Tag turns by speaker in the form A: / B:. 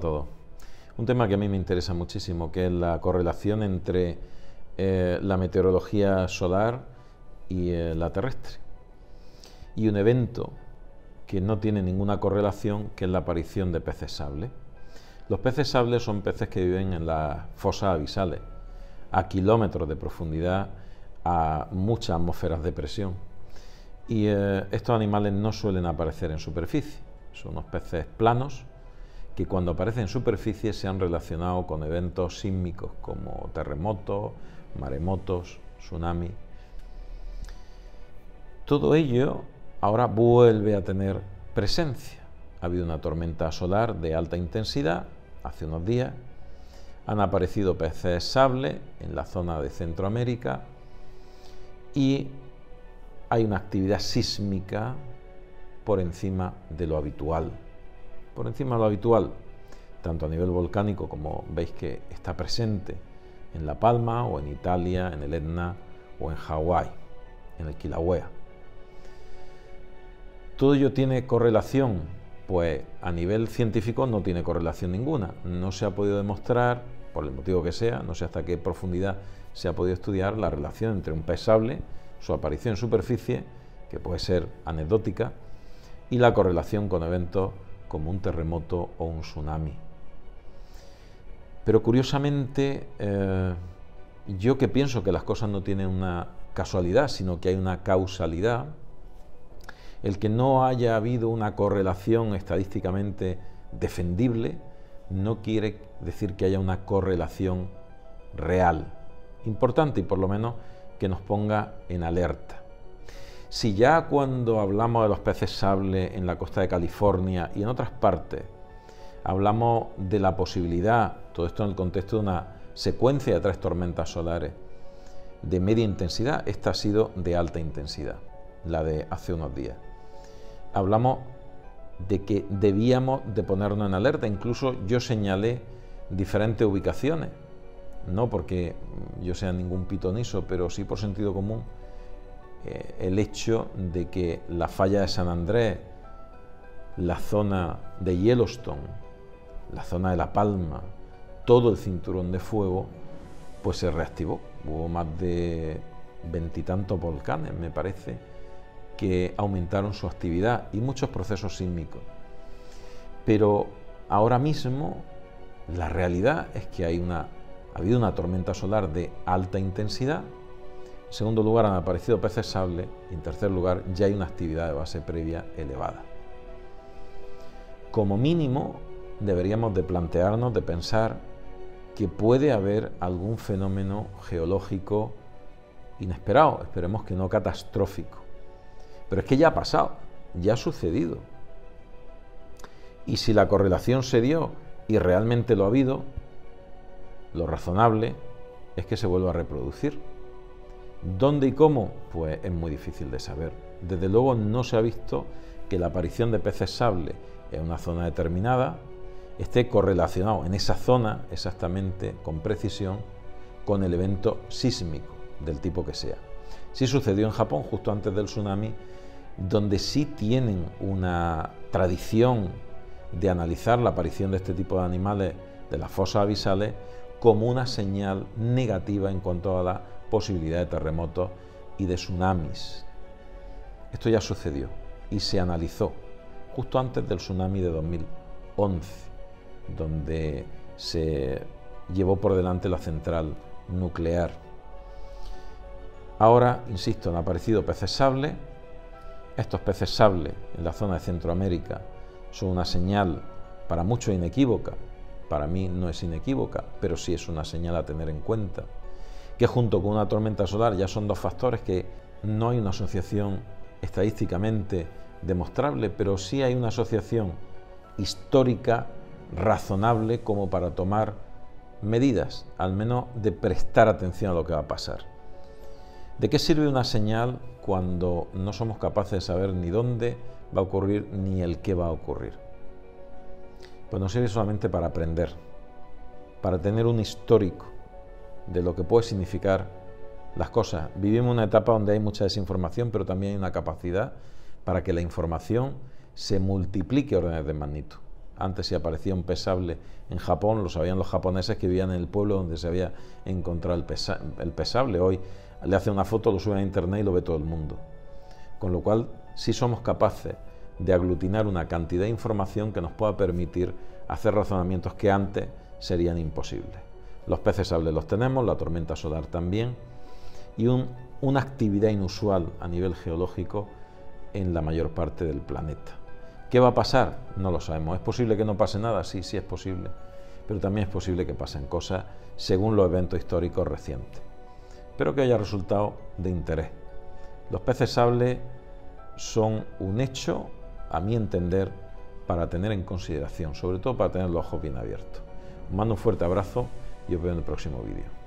A: todos. Un tema que a mí me interesa muchísimo, que es la correlación entre eh, la meteorología solar y eh, la terrestre. Y un evento que no tiene ninguna correlación, que es la aparición de peces sable. Los peces sable son peces que viven en las fosas abisales, a kilómetros de profundidad, a muchas atmósferas de presión. Y eh, estos animales no suelen aparecer en superficie, son unos peces planos que cuando aparecen en superficie se han relacionado con eventos sísmicos como terremotos, maremotos, tsunami. Todo ello ahora vuelve a tener presencia. Ha habido una tormenta solar de alta intensidad hace unos días. Han aparecido peces sable en la zona de Centroamérica y hay una actividad sísmica por encima de lo habitual por encima de lo habitual, tanto a nivel volcánico como veis que está presente en La Palma o en Italia, en el Etna o en Hawái, en el Kilauea. ¿Todo ello tiene correlación? Pues a nivel científico no tiene correlación ninguna. No se ha podido demostrar, por el motivo que sea, no sé hasta qué profundidad se ha podido estudiar la relación entre un pez sable, su aparición en superficie, que puede ser anecdótica, y la correlación con eventos como un terremoto o un tsunami. Pero curiosamente, eh, yo que pienso que las cosas no tienen una casualidad, sino que hay una causalidad, el que no haya habido una correlación estadísticamente defendible no quiere decir que haya una correlación real, importante y por lo menos que nos ponga en alerta. Si ya cuando hablamos de los peces sable en la costa de California y en otras partes, hablamos de la posibilidad, todo esto en el contexto de una secuencia de tres tormentas solares de media intensidad, esta ha sido de alta intensidad, la de hace unos días. Hablamos de que debíamos de ponernos en alerta, incluso yo señalé diferentes ubicaciones, no porque yo sea ningún pitoniso, pero sí por sentido común, eh, el hecho de que la falla de San Andrés, la zona de Yellowstone, la zona de La Palma, todo el cinturón de fuego, pues se reactivó. Hubo más de veintitantos volcanes, me parece, que aumentaron su actividad y muchos procesos sísmicos. Pero ahora mismo la realidad es que hay una, ha habido una tormenta solar de alta intensidad en segundo lugar, han aparecido peces sable y en tercer lugar, ya hay una actividad de base previa elevada. Como mínimo, deberíamos de plantearnos, de pensar que puede haber algún fenómeno geológico inesperado, esperemos que no catastrófico. Pero es que ya ha pasado, ya ha sucedido. Y si la correlación se dio y realmente lo ha habido, lo razonable es que se vuelva a reproducir. ¿Dónde y cómo? Pues es muy difícil de saber. Desde luego no se ha visto que la aparición de peces sable en una zona determinada esté correlacionado en esa zona exactamente con precisión con el evento sísmico del tipo que sea. Sí sucedió en Japón justo antes del tsunami, donde sí tienen una tradición de analizar la aparición de este tipo de animales de las fosas abisales como una señal negativa en cuanto a la posibilidad de terremotos y de tsunamis. Esto ya sucedió y se analizó justo antes del tsunami de 2011, donde se llevó por delante la central nuclear. Ahora, insisto, han aparecido peces sable. Estos peces sable en la zona de Centroamérica son una señal para muchos inequívoca. Para mí no es inequívoca, pero sí es una señal a tener en cuenta que junto con una tormenta solar ya son dos factores que no hay una asociación estadísticamente demostrable, pero sí hay una asociación histórica razonable como para tomar medidas, al menos de prestar atención a lo que va a pasar. ¿De qué sirve una señal cuando no somos capaces de saber ni dónde va a ocurrir ni el qué va a ocurrir? Pues nos sirve solamente para aprender, para tener un histórico, de lo que puede significar las cosas. Vivimos una etapa donde hay mucha desinformación, pero también hay una capacidad para que la información se multiplique a órdenes de magnitud. Antes si aparecía un pesable en Japón, lo sabían los japoneses que vivían en el pueblo donde se había encontrado el, pesable. Hoy le hace una foto, lo sube a internet y lo ve todo el mundo. Con lo cual, sí somos capaces de aglutinar una cantidad de información que nos pueda permitir hacer razonamientos que antes serían imposibles. Los peces sables los tenemos, la tormenta solar también, y una actividad inusual a nivel geológico en la mayor parte del planeta. ¿Qué va a pasar? No lo sabemos. ¿Es posible que no pase nada? Sí, sí es posible. Pero también es posible que pasen cosas según los eventos históricos recientes. Pero que haya resultado de interés. Los peces sables son un hecho, a mi entender, para tener en consideración, sobre todo para tener los ojos bien abiertos. mando un fuerte abrazo y os veo en el próximo vídeo.